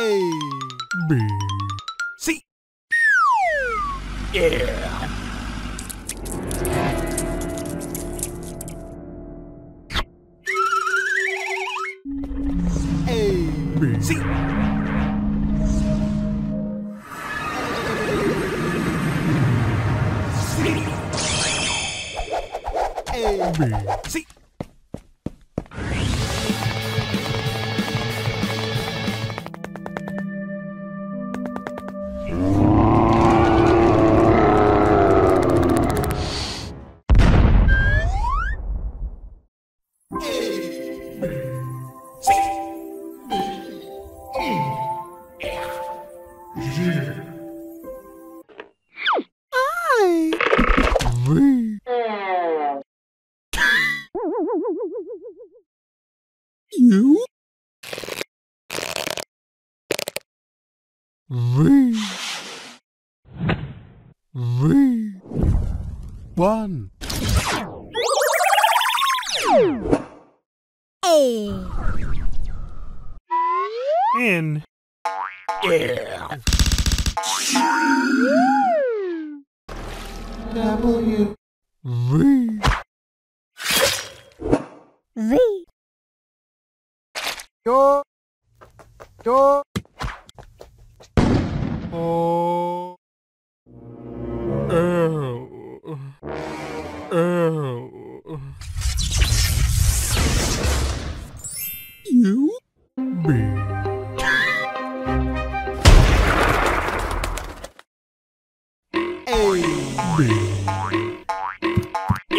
A B C. Yeah. A B C. A B C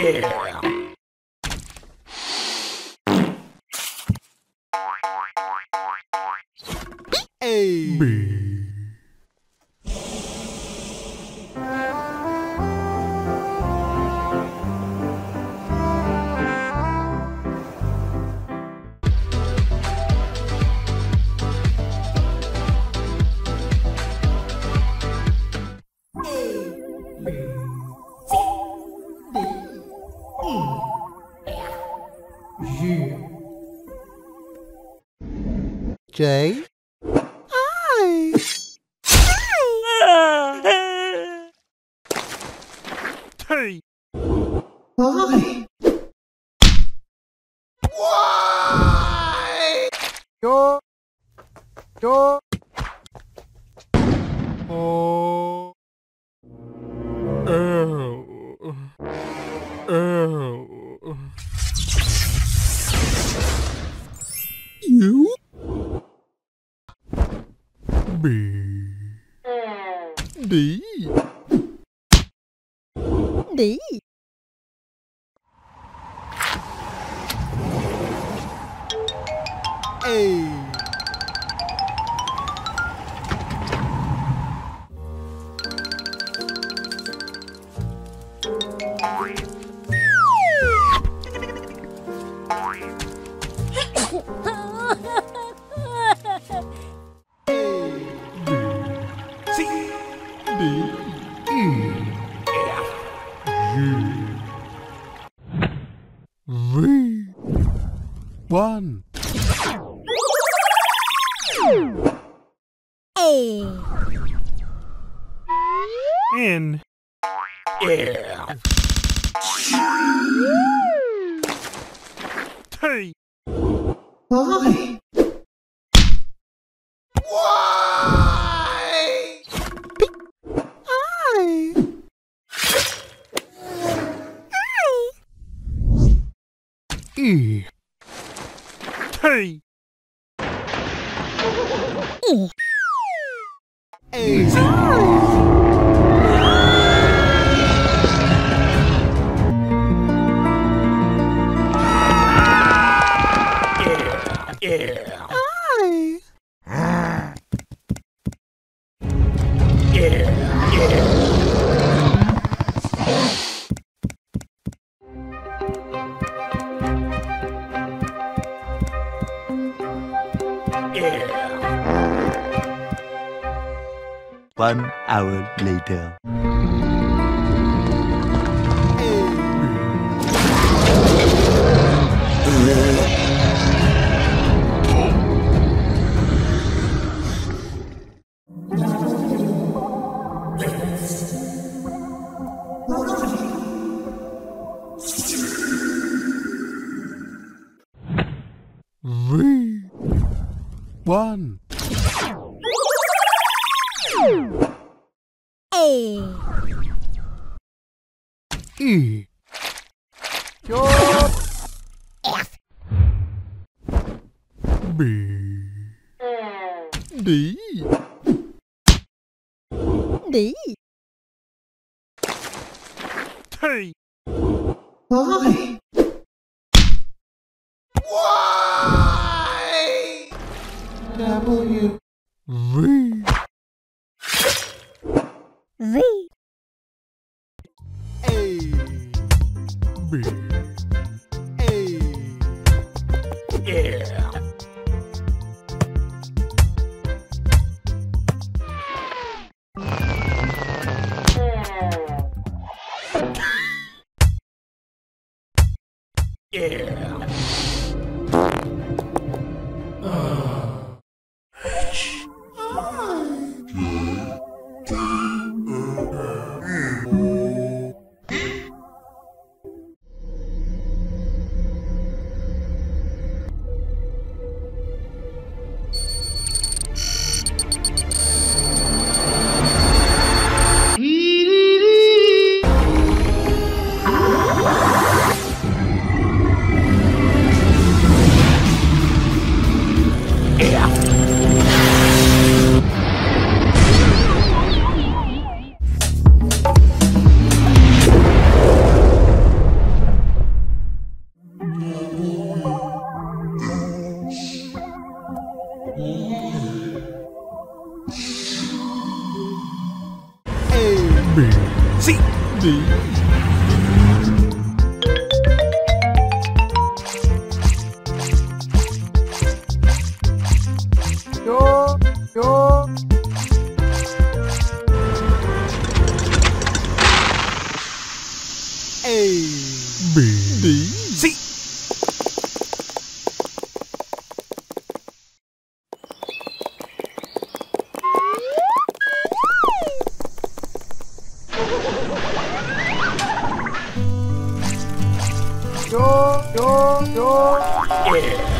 Yeah A N Yeah. T Why? Why? I E T A Yeah Yeah One hour later. V. V よよよ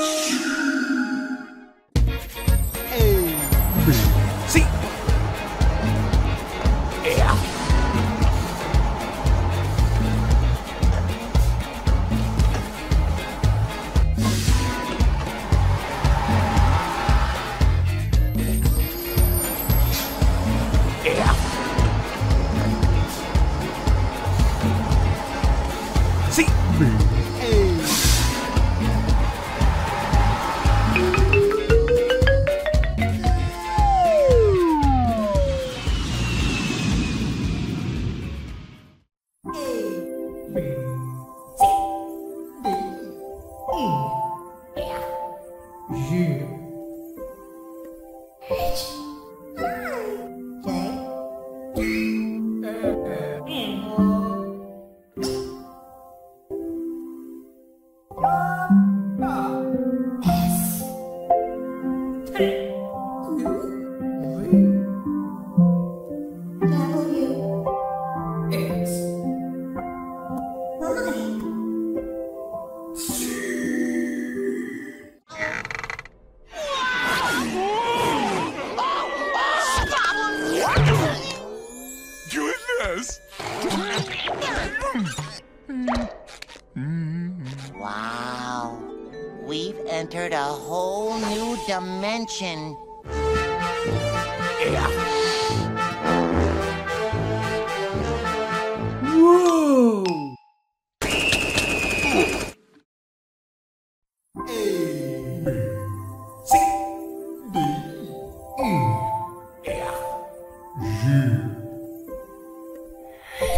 Hey.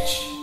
J.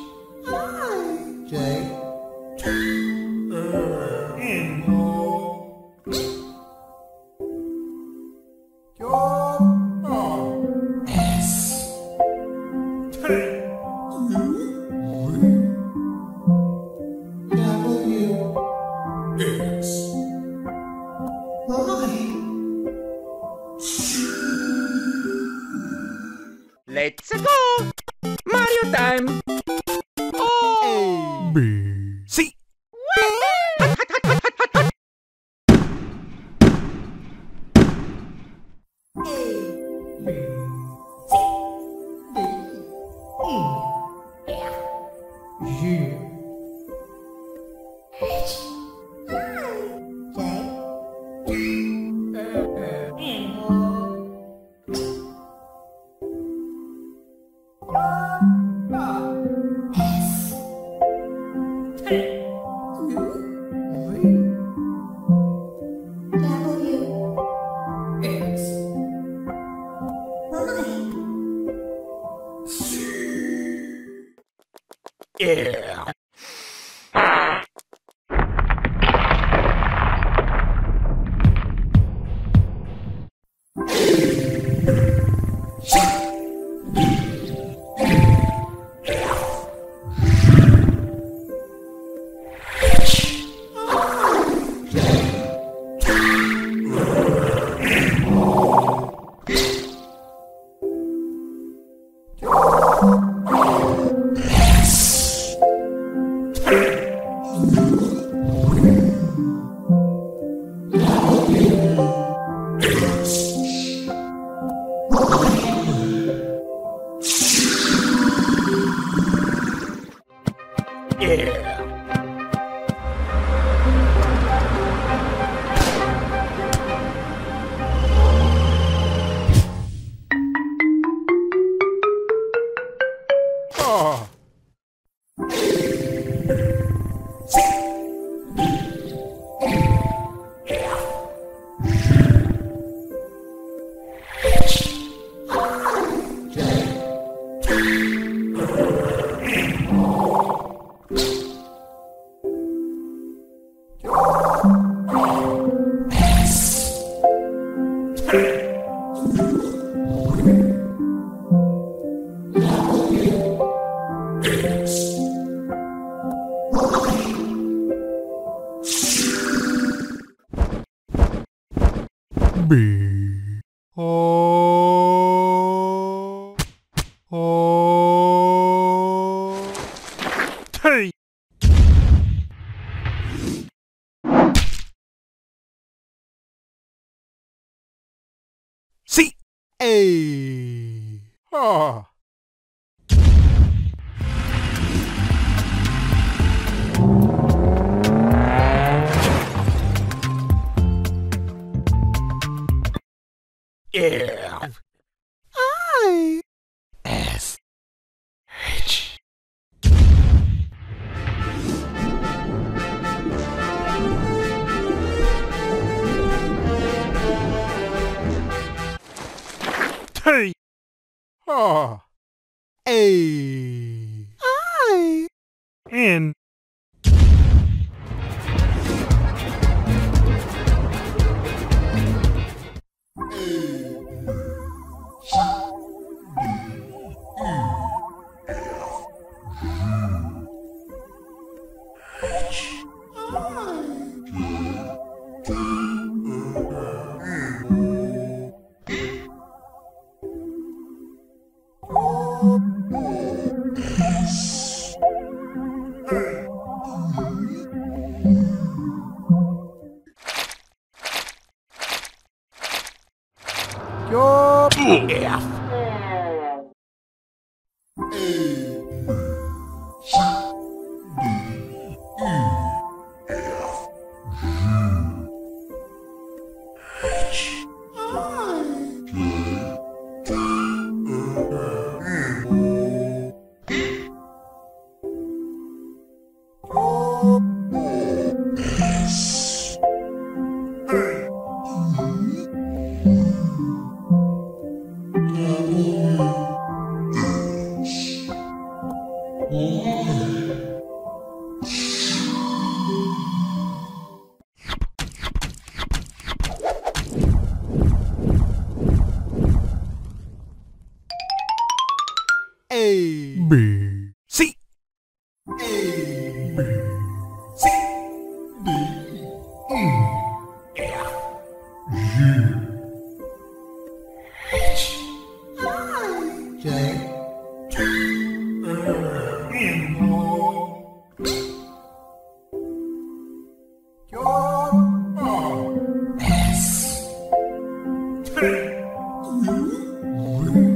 Ooh.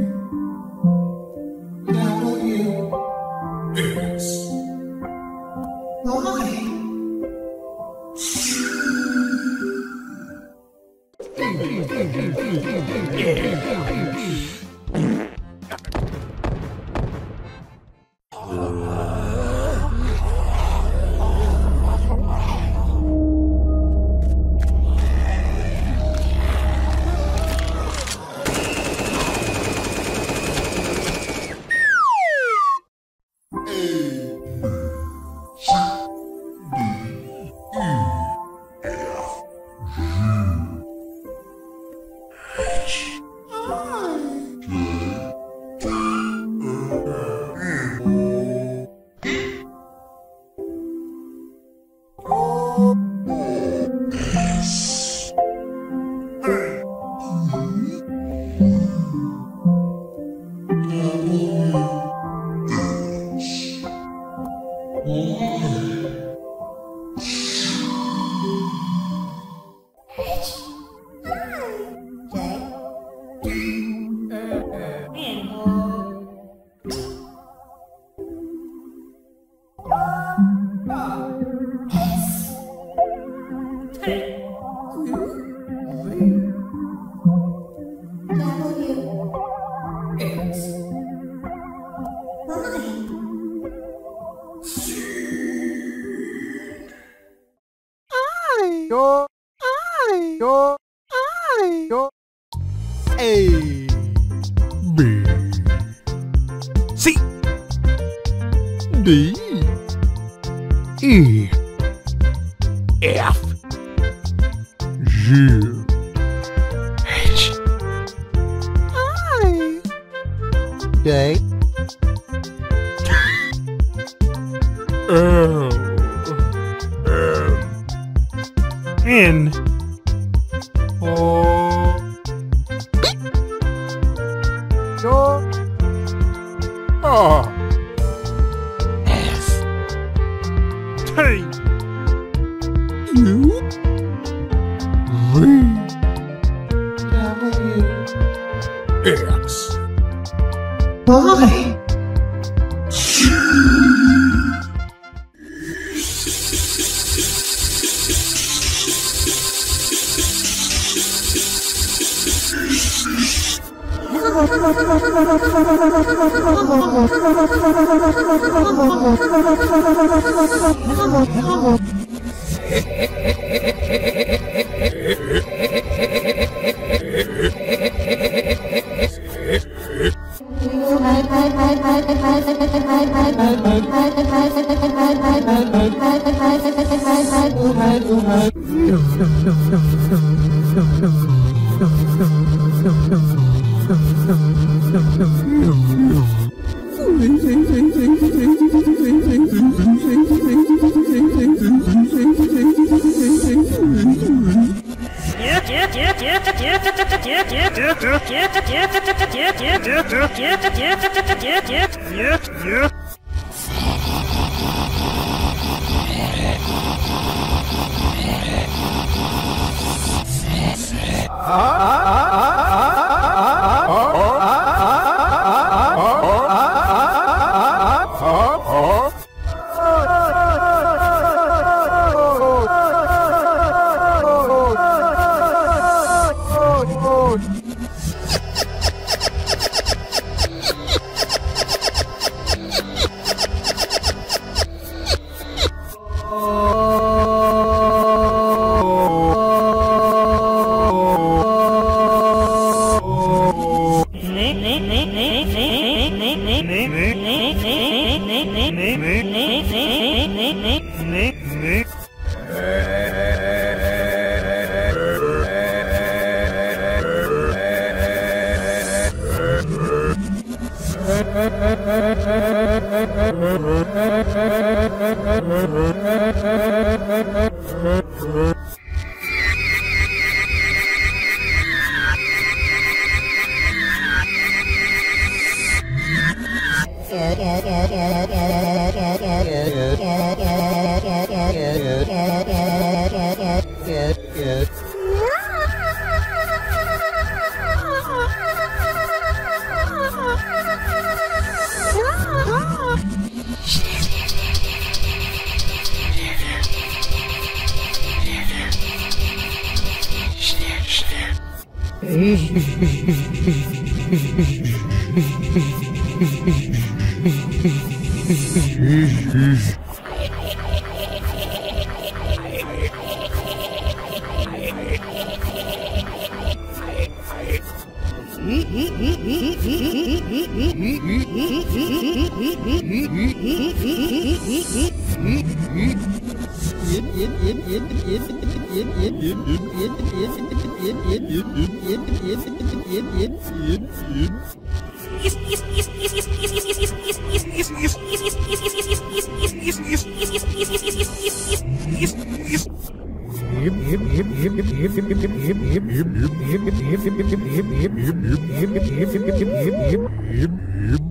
F G. Yip, yip,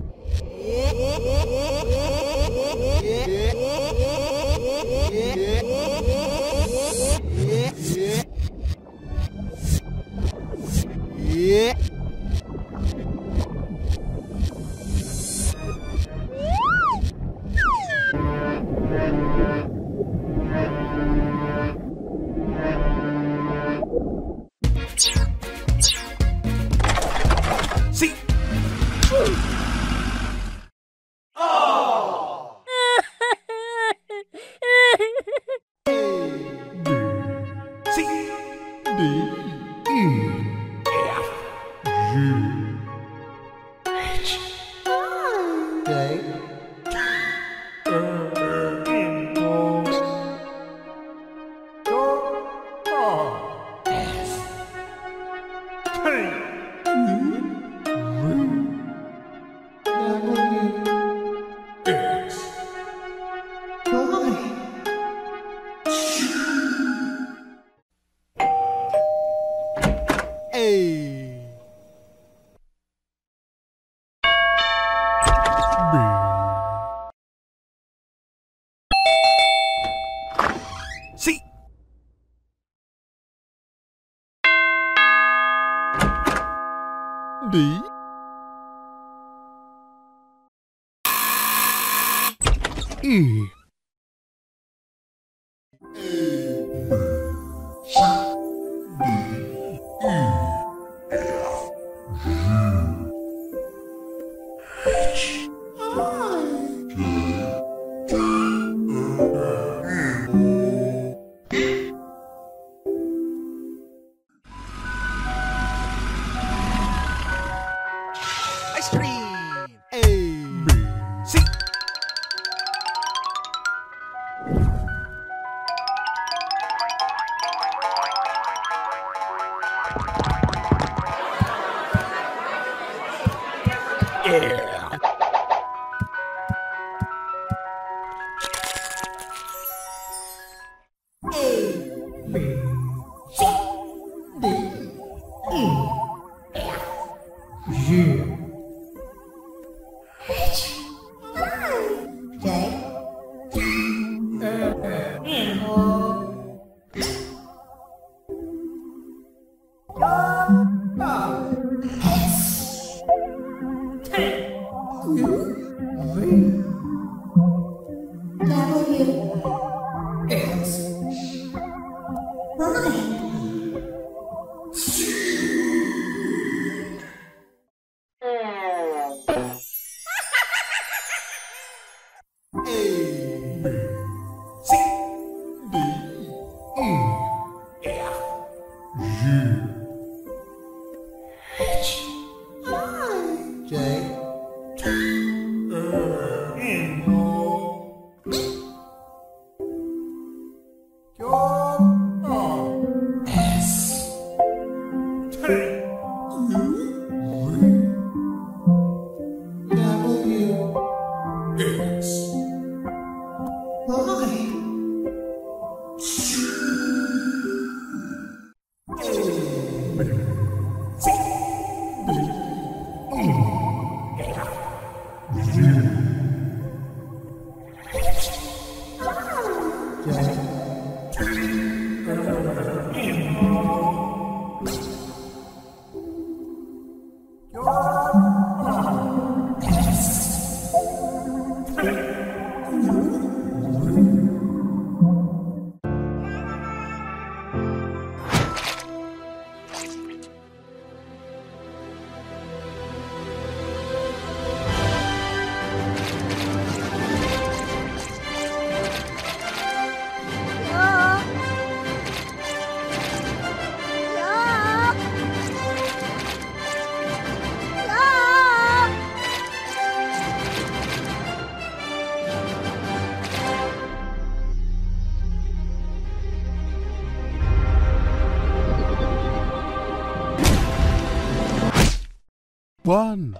E. One.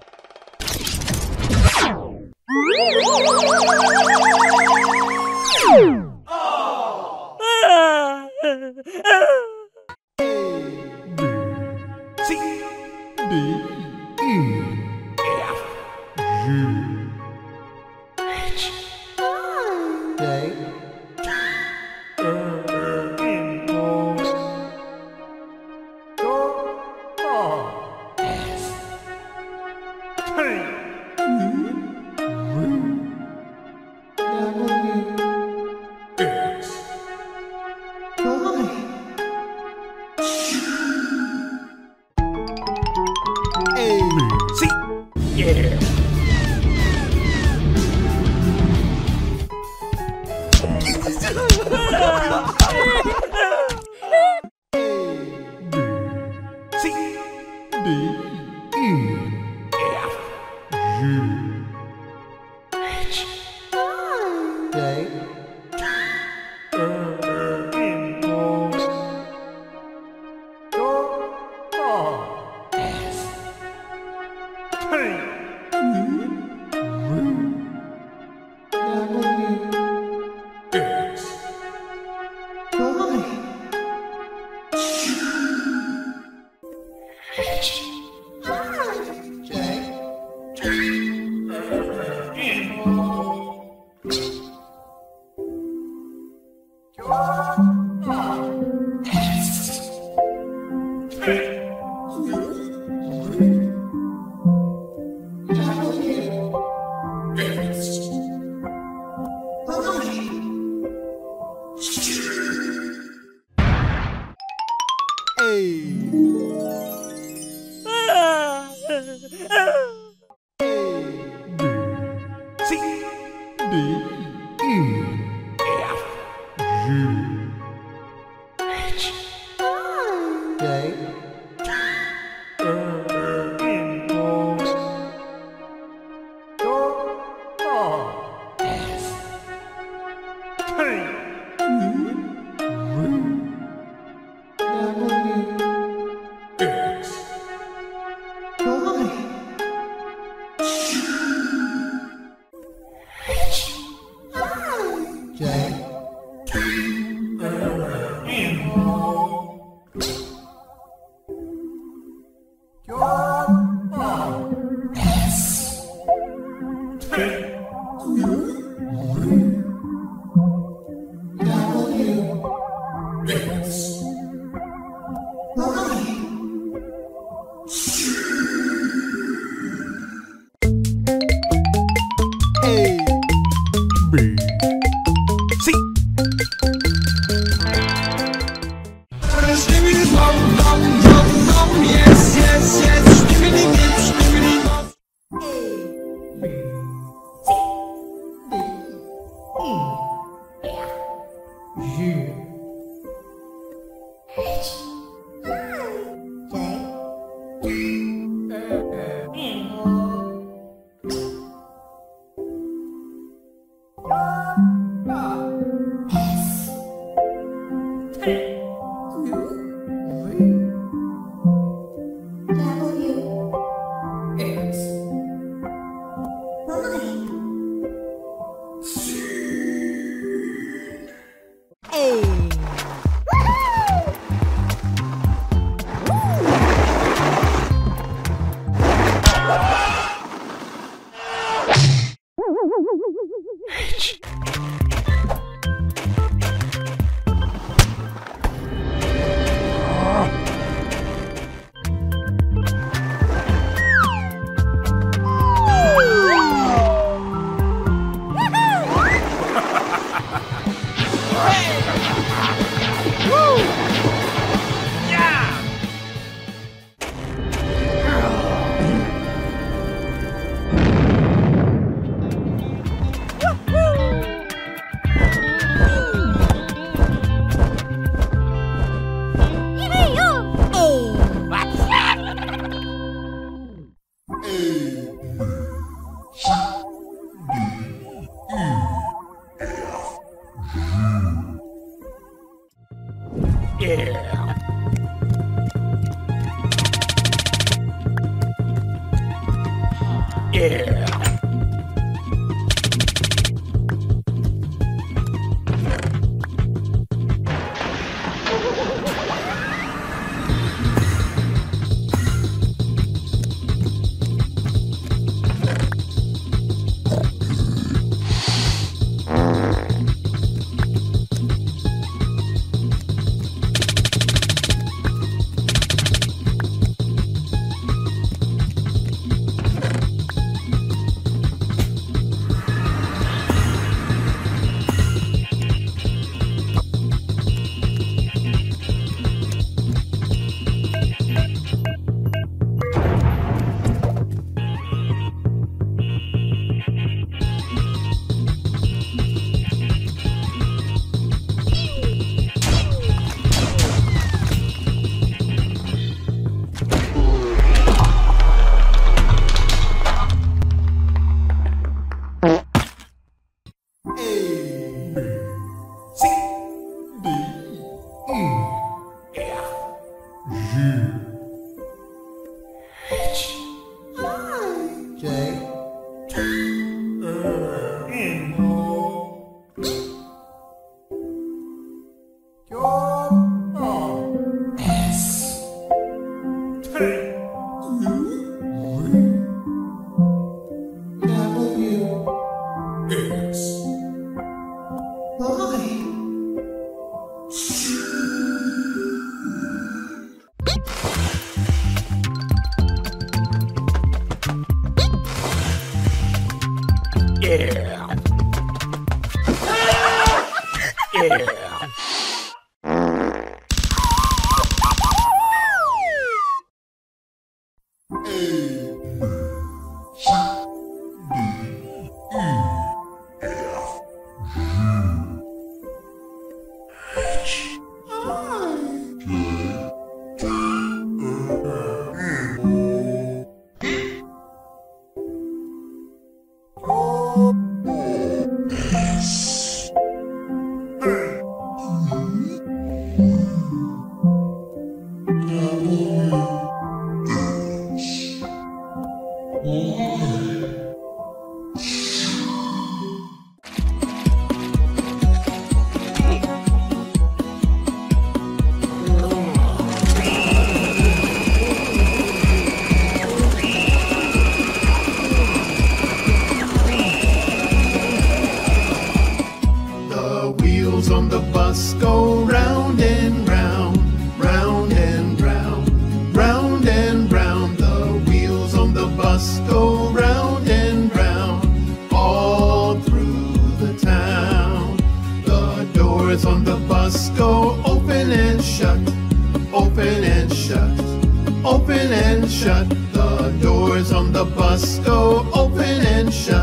open and shut. The doors on the bus go open and shut.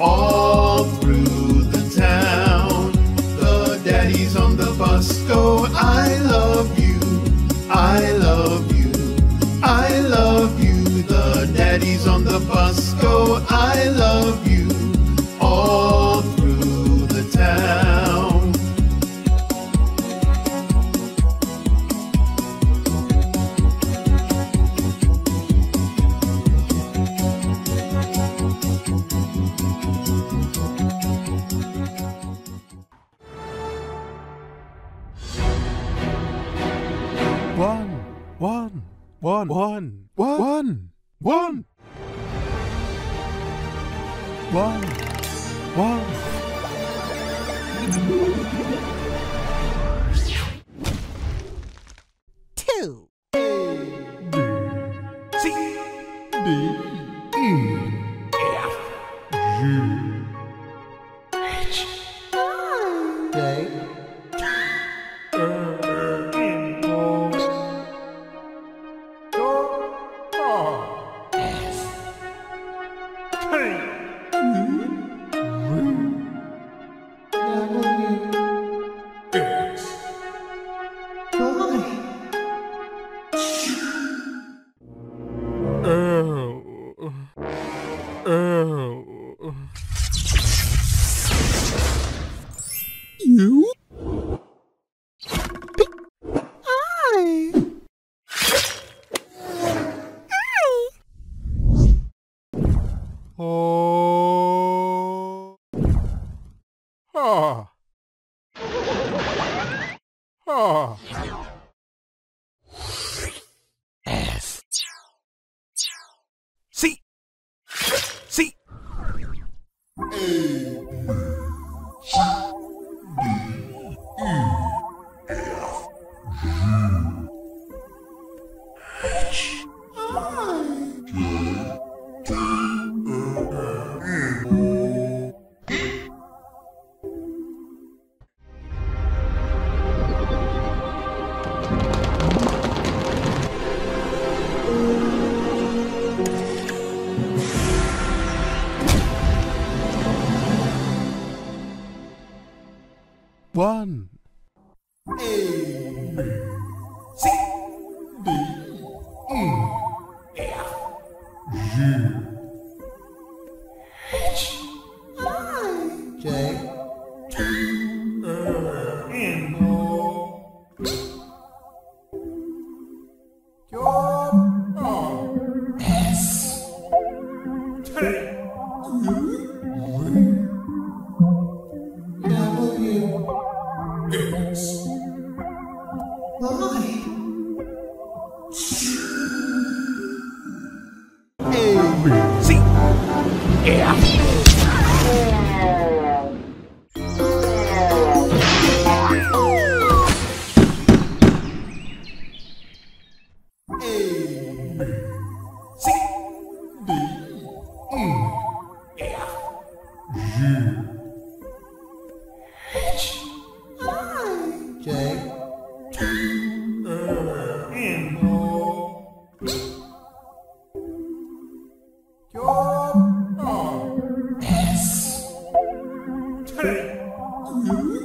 All through the town. The daddies on the bus go, I love you, I love you, I love you. The daddies on the bus go, I love you, One. C.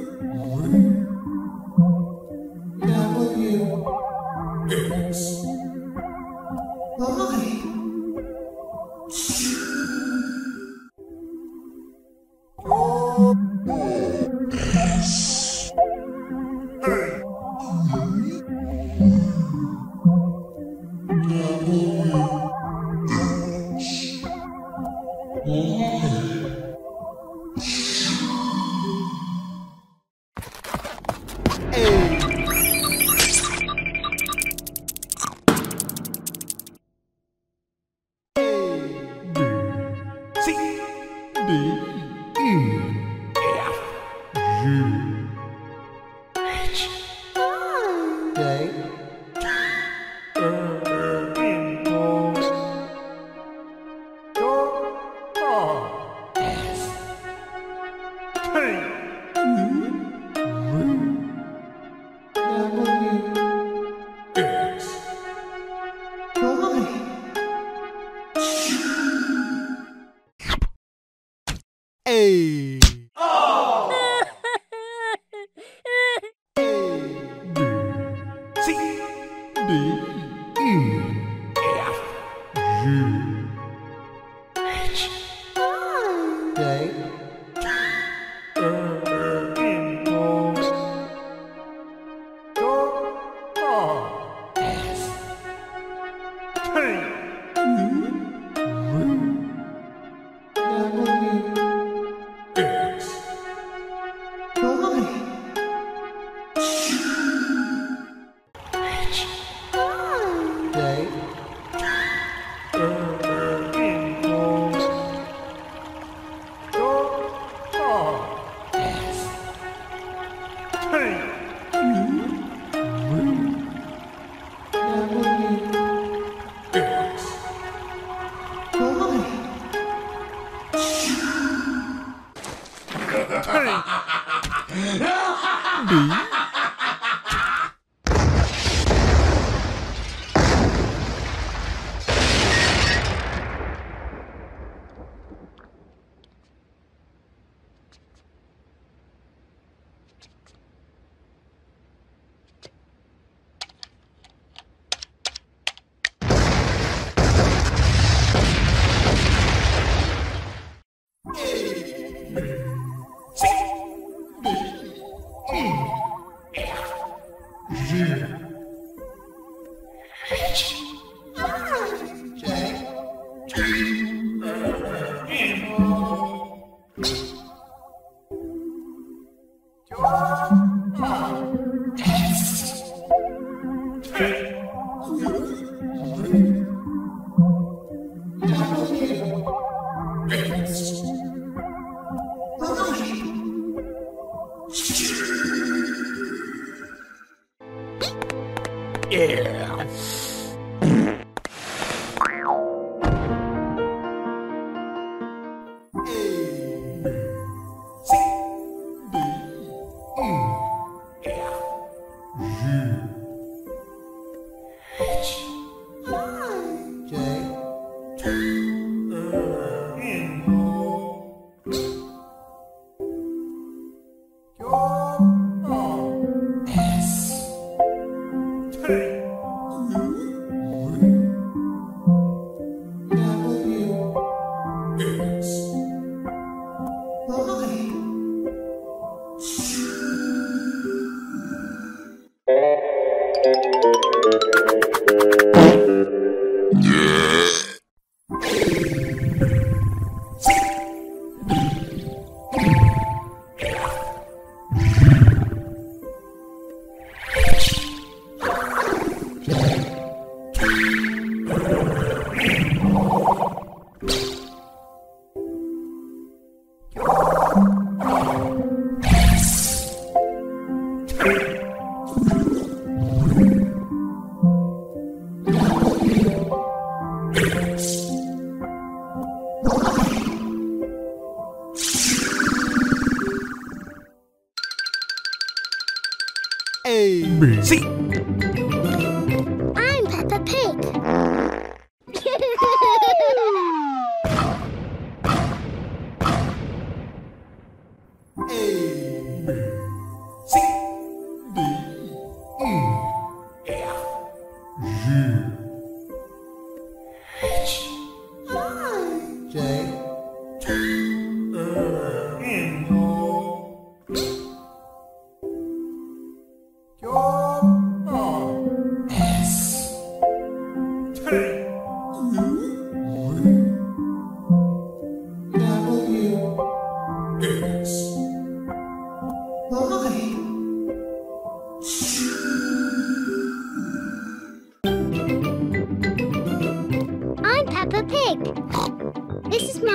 A.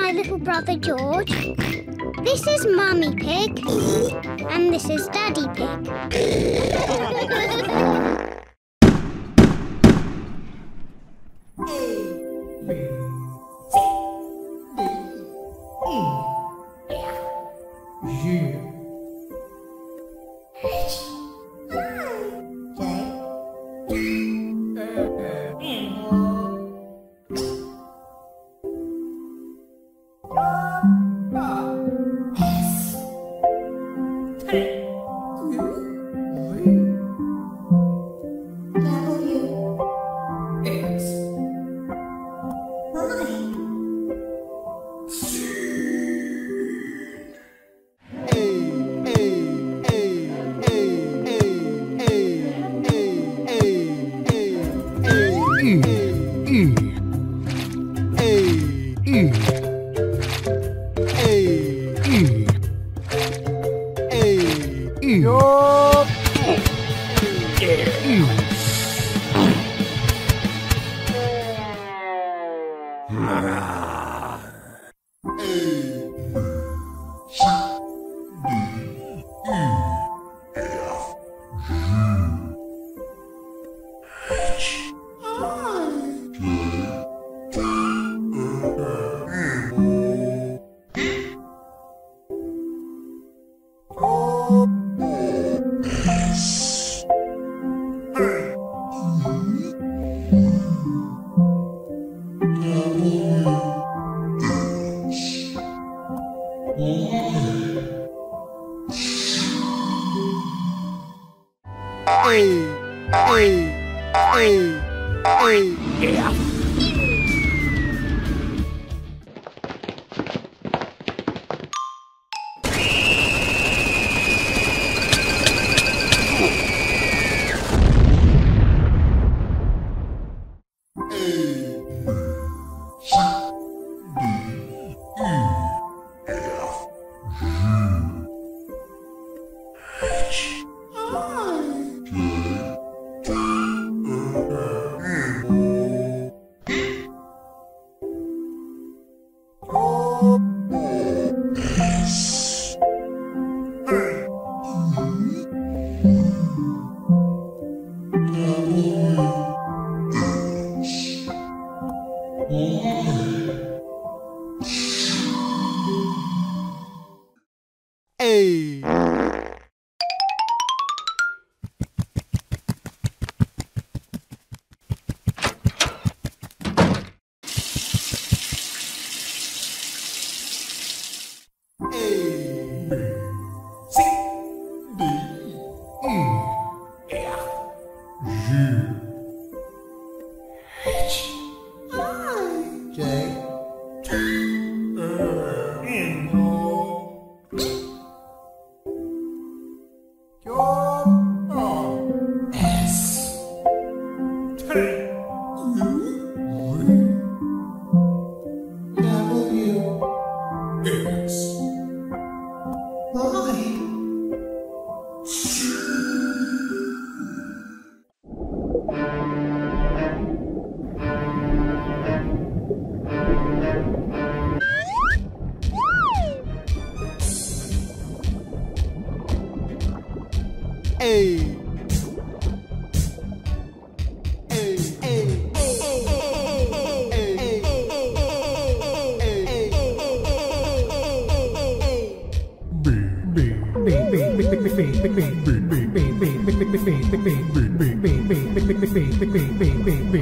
my little brother George. This is Mummy Pig. And this is Daddy Pig. Hey, hey. Yeah. Ê Ê Ê Bì bì bì bì bì bì bì bì bì bì bì bì bì bì bì bì bì bì bì bì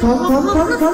Yeah.